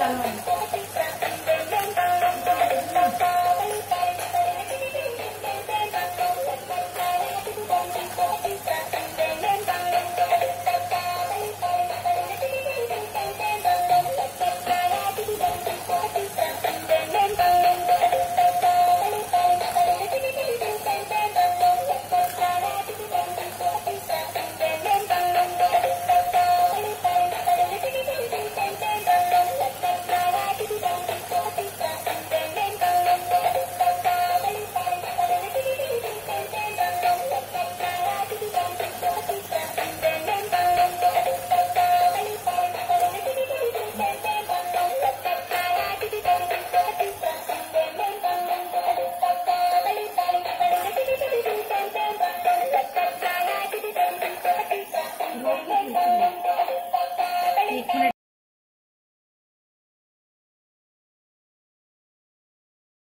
done right. 이렇게 되어 있습니다.